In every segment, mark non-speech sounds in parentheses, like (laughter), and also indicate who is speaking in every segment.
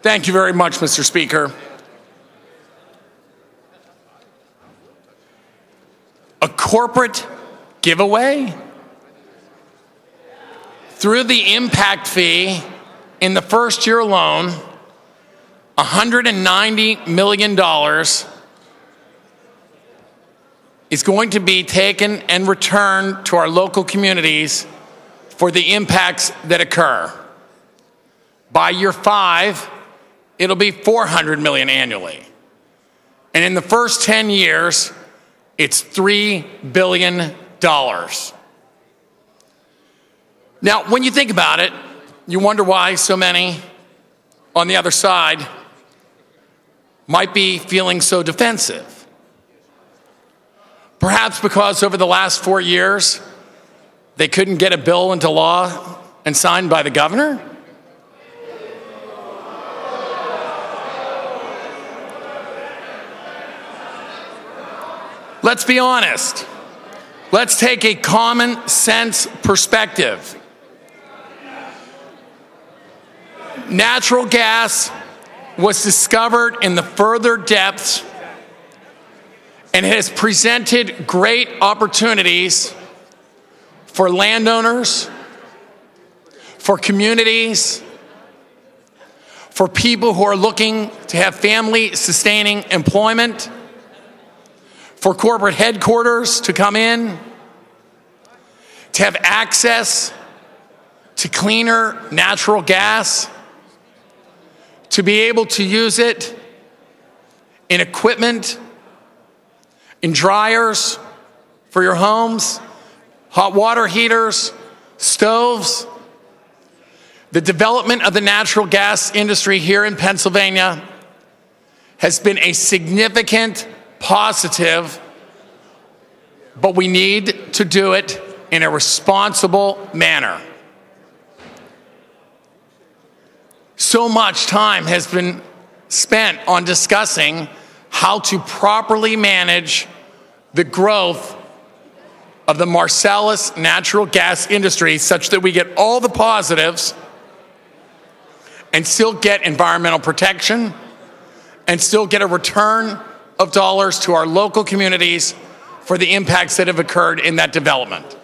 Speaker 1: Thank you very much, Mr. Speaker. A corporate giveaway? Through the impact fee in the first year alone, $190 million is going to be taken and returned to our local communities for the impacts that occur. By year five, it'll be 400 million annually. And in the first 10 years, it's $3 billion. Now, when you think about it, you wonder why so many on the other side might be feeling so defensive. Perhaps because over the last four years, they couldn't get a bill into law and signed by the governor? Let's be honest. Let's take a common sense perspective. Natural gas was discovered in the further depths and has presented great opportunities for landowners, for communities, for people who are looking to have family sustaining employment, for corporate headquarters to come in, to have access to cleaner natural gas, to be able to use it in equipment, in dryers for your homes, hot water heaters, stoves. The development of the natural gas industry here in Pennsylvania has been a significant positive, but we need to do it in a responsible manner. So much time has been spent on discussing how to properly manage the growth of the Marcellus natural gas industry such that we get all the positives and still get environmental protection and still get a return of dollars to our local communities for the impacts that have occurred in that development.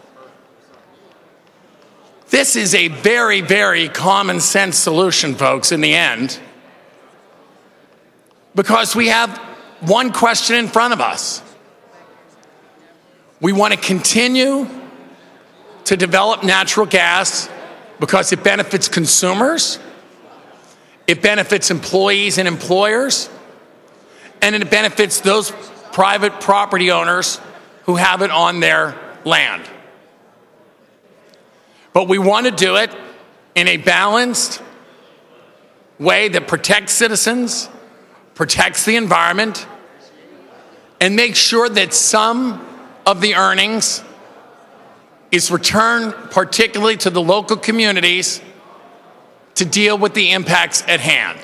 Speaker 1: This is a very, very common sense solution, folks, in the end, because we have one question in front of us. We want to continue to develop natural gas because it benefits consumers, it benefits employees and employers, and it benefits those private property owners who have it on their land. But we want to do it in a balanced way that protects citizens, protects the environment, and makes sure that some of the earnings is returned particularly to the local communities to deal with the impacts at hand.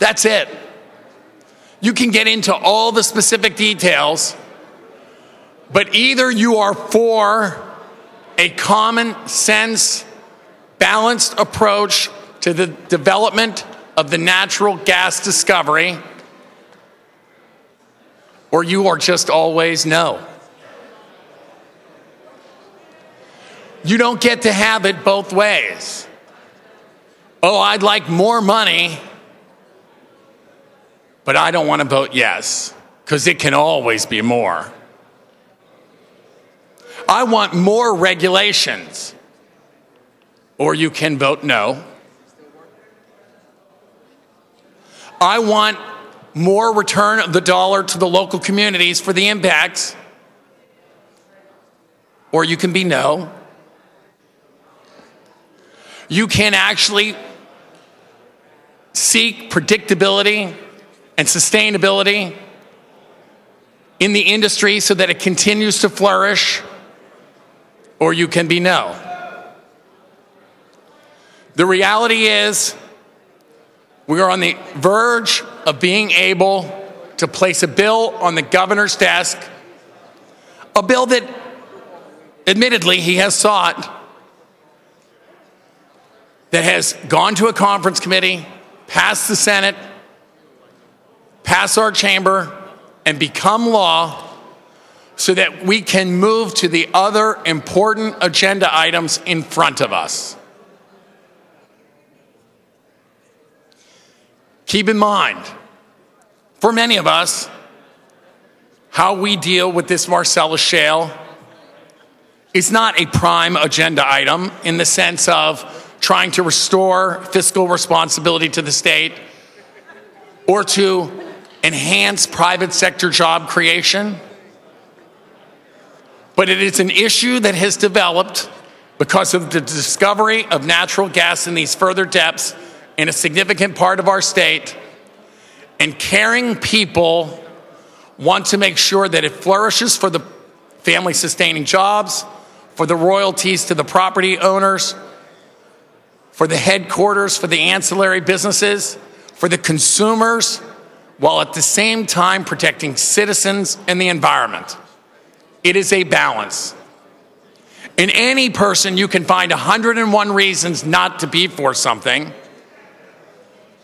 Speaker 1: That's it. You can get into all the specific details, but either you are for a common sense, balanced approach to the development of the natural gas discovery, or you are just always no. You don't get to have it both ways. Oh, I'd like more money but I don't want to vote yes because it can always be more. I want more regulations, or you can vote no. I want more return of the dollar to the local communities for the impacts, or you can be no. You can actually seek predictability and sustainability in the industry so that it continues to flourish, or you can be no. The reality is, we are on the verge of being able to place a bill on the governor's desk, a bill that admittedly he has sought that has gone to a conference committee, passed the Senate, passed our chamber, and become law so that we can move to the other important agenda items in front of us. Keep in mind, for many of us, how we deal with this Marcellus shale is not a prime agenda item in the sense of trying to restore fiscal responsibility to the state or to enhance private sector job creation. But it is an issue that has developed because of the discovery of natural gas in these further depths in a significant part of our state. And caring people want to make sure that it flourishes for the family sustaining jobs, for the royalties to the property owners, for the headquarters, for the ancillary businesses, for the consumers, while at the same time protecting citizens and the environment. It is a balance. In any person, you can find 101 reasons not to be for something,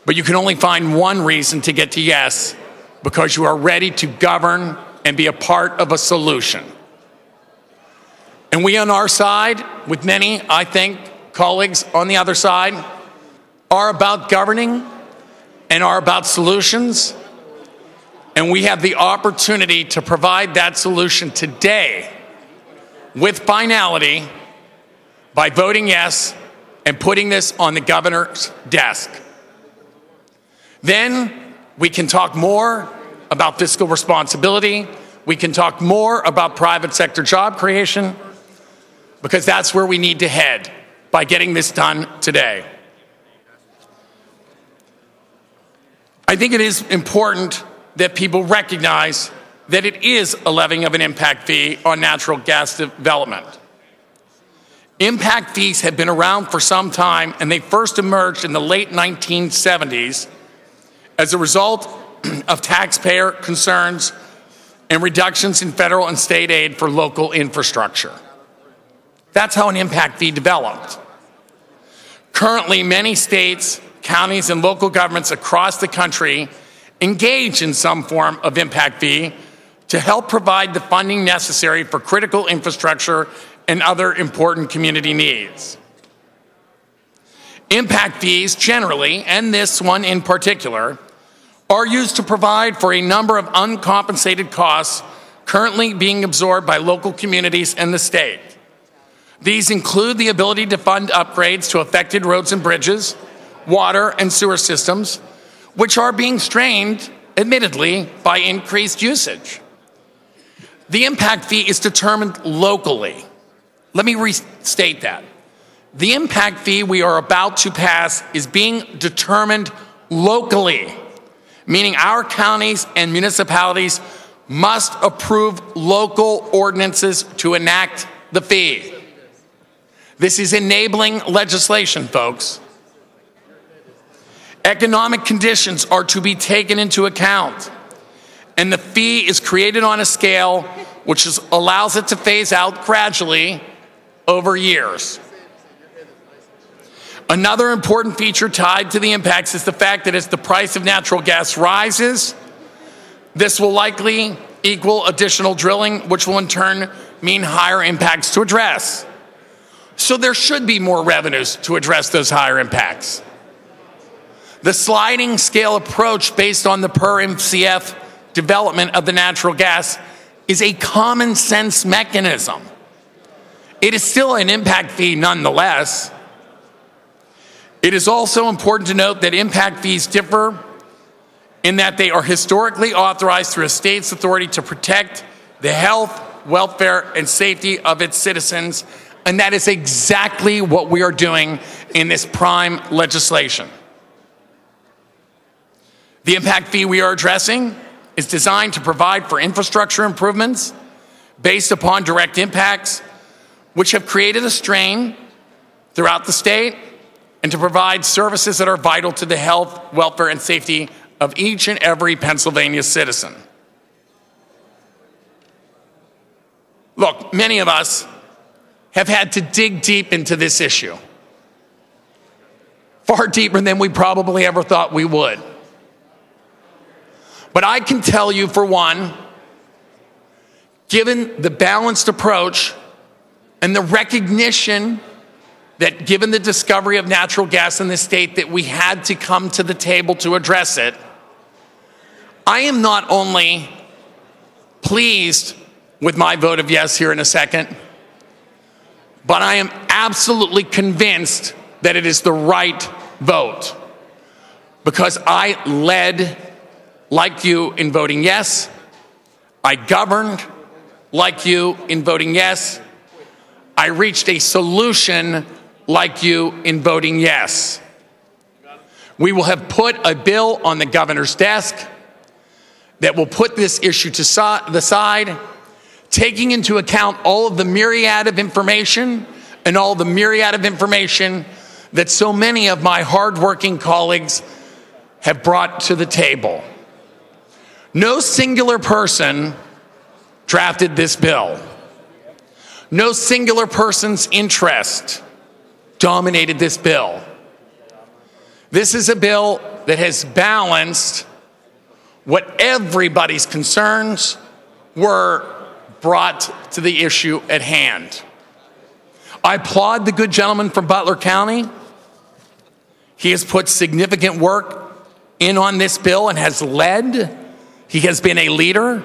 Speaker 1: but you can only find one reason to get to yes because you are ready to govern and be a part of a solution. And we on our side, with many, I think, colleagues on the other side, are about governing and are about solutions. And we have the opportunity to provide that solution today with finality by voting yes and putting this on the governor's desk. Then we can talk more about fiscal responsibility. We can talk more about private sector job creation because that's where we need to head by getting this done today. I think it is important that people recognize that it is a levying of an impact fee on natural gas development. Impact fees have been around for some time, and they first emerged in the late 1970s as a result (clears throat) of taxpayer concerns and reductions in federal and state aid for local infrastructure. That's how an impact fee developed. Currently, many states, counties, and local governments across the country engage in some form of impact fee to help provide the funding necessary for critical infrastructure and other important community needs. Impact fees generally, and this one in particular, are used to provide for a number of uncompensated costs currently being absorbed by local communities and the state. These include the ability to fund upgrades to affected roads and bridges, water and sewer systems, which are being strained, admittedly, by increased usage. The impact fee is determined locally. Let me restate that. The impact fee we are about to pass is being determined locally meaning our counties and municipalities must approve local ordinances to enact the fee. This is enabling legislation, folks. Economic conditions are to be taken into account, and the fee is created on a scale which is, allows it to phase out gradually over years. Another important feature tied to the impacts is the fact that as the price of natural gas rises, this will likely equal additional drilling, which will in turn mean higher impacts to address. So there should be more revenues to address those higher impacts. The sliding scale approach based on the per MCF development of the natural gas is a common sense mechanism. It is still an impact fee nonetheless. It is also important to note that impact fees differ in that they are historically authorized through a state's authority to protect the health, welfare, and safety of its citizens. And that is exactly what we are doing in this prime legislation. The impact fee we are addressing is designed to provide for infrastructure improvements based upon direct impacts, which have created a strain throughout the state and to provide services that are vital to the health, welfare, and safety of each and every Pennsylvania citizen. Look, many of us have had to dig deep into this issue. far deeper than we probably ever thought we would. But I can tell you, for one, given the balanced approach and the recognition that given the discovery of natural gas in the state that we had to come to the table to address it i am not only pleased with my vote of yes here in a second but i am absolutely convinced that it is the right vote because i led like you in voting yes i governed like you in voting yes I reached a solution like you in voting yes. We will have put a bill on the governor's desk that will put this issue to the side, taking into account all of the myriad of information and all the myriad of information that so many of my hardworking colleagues have brought to the table. No singular person drafted this bill. No singular person's interest dominated this bill. This is a bill that has balanced what everybody's concerns were brought to the issue at hand. I applaud the good gentleman from Butler County. He has put significant work in on this bill and has led. He has been a leader.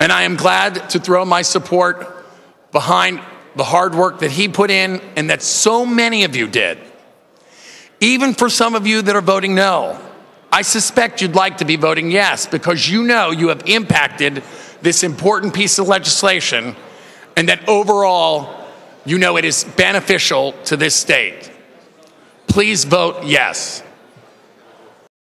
Speaker 1: And I am glad to throw my support behind the hard work that he put in and that so many of you did. Even for some of you that are voting no, I suspect you'd like to be voting yes because you know you have impacted this important piece of legislation and that overall you know it is beneficial to this state. Please vote yes.